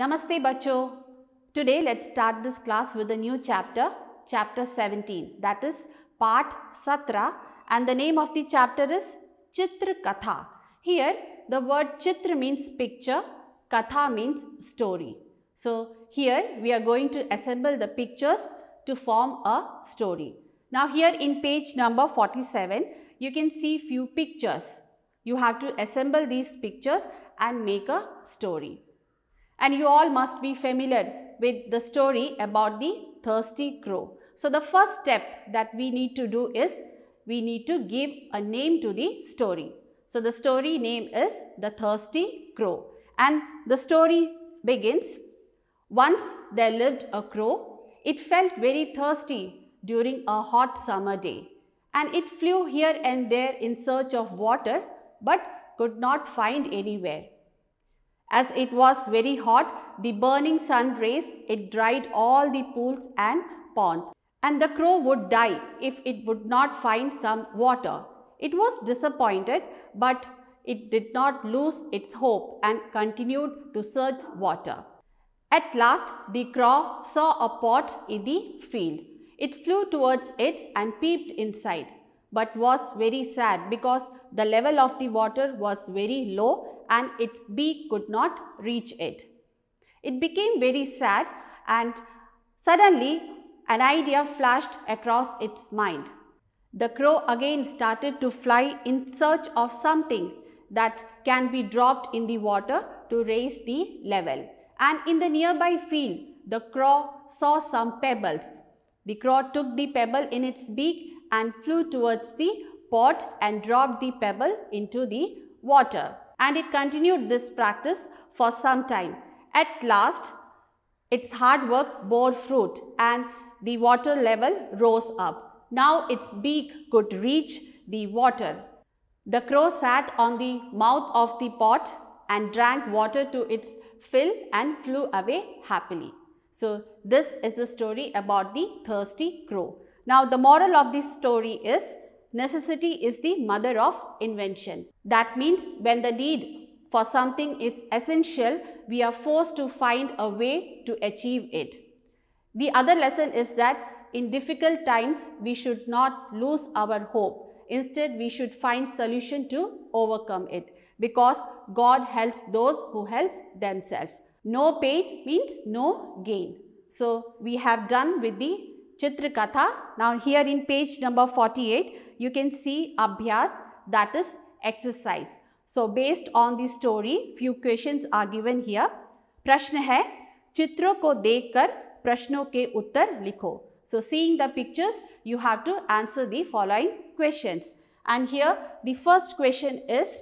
Namaste bachcho. Today let's start this class with a new chapter, chapter 17 that is part Satra and the name of the chapter is Chitra Katha. Here the word Chitra means picture, Katha means story. So here we are going to assemble the pictures to form a story. Now here in page number 47 you can see few pictures. You have to assemble these pictures and make a story. And you all must be familiar with the story about the thirsty crow. So the first step that we need to do is we need to give a name to the story. So the story name is The Thirsty Crow. And the story begins, once there lived a crow. It felt very thirsty during a hot summer day and it flew here and there in search of water but could not find anywhere. As it was very hot, the burning sun rays, it dried all the pools and ponds. And the crow would die if it would not find some water. It was disappointed, but it did not lose its hope and continued to search water. At last, the crow saw a pot in the field. It flew towards it and peeped inside, but was very sad because the level of the water was very low and its beak could not reach it. It became very sad and suddenly an idea flashed across its mind. The crow again started to fly in search of something that can be dropped in the water to raise the level. And in the nearby field, the crow saw some pebbles. The crow took the pebble in its beak and flew towards the pot and dropped the pebble into the water. And it continued this practice for some time. At last, its hard work bore fruit and the water level rose up. Now its beak could reach the water. The crow sat on the mouth of the pot and drank water to its fill and flew away happily. So, this is the story about the thirsty crow. Now, the moral of this story is necessity is the mother of invention. That means when the need for something is essential, we are forced to find a way to achieve it. The other lesson is that in difficult times, we should not lose our hope. Instead, we should find solution to overcome it because God helps those who help themselves. No pain means no gain. So, we have done with the चित्र Chitrakatha. Now here in page number 48, you can see Abhyas, that is exercise. So based on the story, few questions are given here प्रश्न है चित्रों को देख कर प्रश्नों के उत्तर लिखो so seeing the pictures you have to answer the following question and here the first question is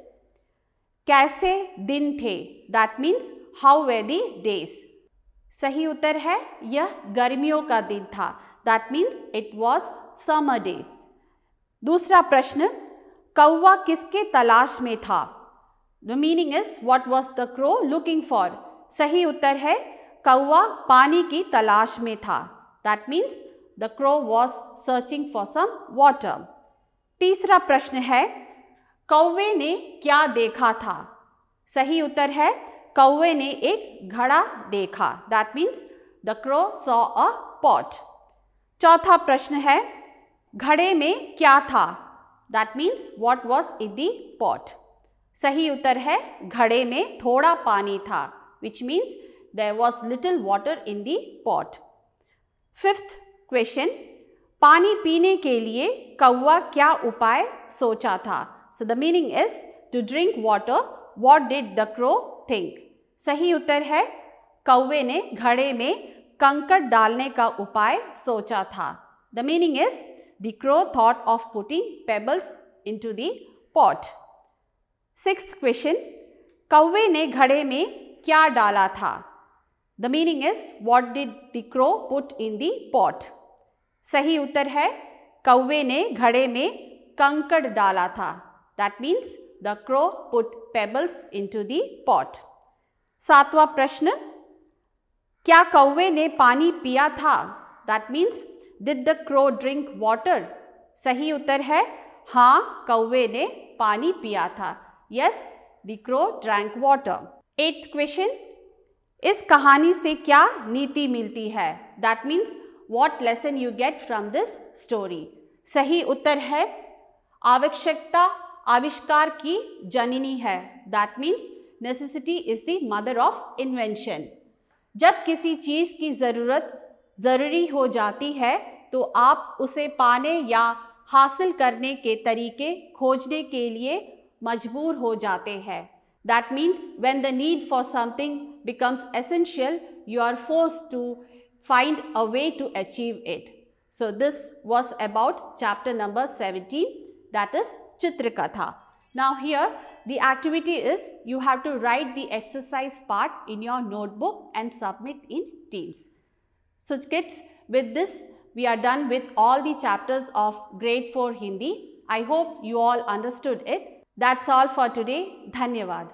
कैसे दिन थे that means how were the days सही उत्तर है यह गर्मियों का दिन था that means it was summer day दूसरा प्रश्न, कौवा किसके तलाश में था? The meaning is what was the crow looking for सही उत्तर है, कौवा पानी की तलाश में था। That means the crow was searching for some water तीसरा प्रश्न है, कौवे ने क्या देखा था? सही उत्तर है, कौवे ने एक घड़ा देखा। That means the crow saw a pot चौथा प्रश्न है, घड़े में क्या था? That means what was in the pot सही उत्तर है, घड़े में थोड़ा पानी था which means there was little water in the pot fifth question पानी पीने के लिए कौवा क्या उपाय सोचा था? So the meaning is to drink water what did the crow think सही उत्तर है, कौवे ने घड़े में कंकड़ डालने का उपाय सोचा था। The meaning is the crow thought of putting pebbles into the pot six question कौवे ने घड़े में क्या डाला था? The meaning is what did the crow put in the pot सही उत्तर है, कौवे ने घड़े में कंकड़ डाला था। That means the crow put pebbles into the pot सातवां प्रश्न क्या कौवे ने पानी पिया था? That means did the crow drink water सही उत्तर है हाँ कौवे ने पानी पिया था। Yes the crow drank water eighth question इस कहानी से क्या नीति मिलती है? That means what lesson you get from this story सही उत्तर है, आवश्यकता आविष्कार की जननी है। That means necessity is the mother of invention जब किसी चीज़ की ज़रूरत ज़रूरी हो जाती है तो आप उसे पाने या हासिल करने के तरीके खोजने के लिए मजबूर हो जाते हैं। That means when the need for something becomes essential you are force to find a way to achieve it so this was about chapter number seventeen that is Chitrakatha Now, here the activity is you have to write the exercise part in your notebook and submit in teams. So, kids with this we are done with all the chapters of grade 4 Hindi. I hope you all understood it. That's all for today. Dhanyavad.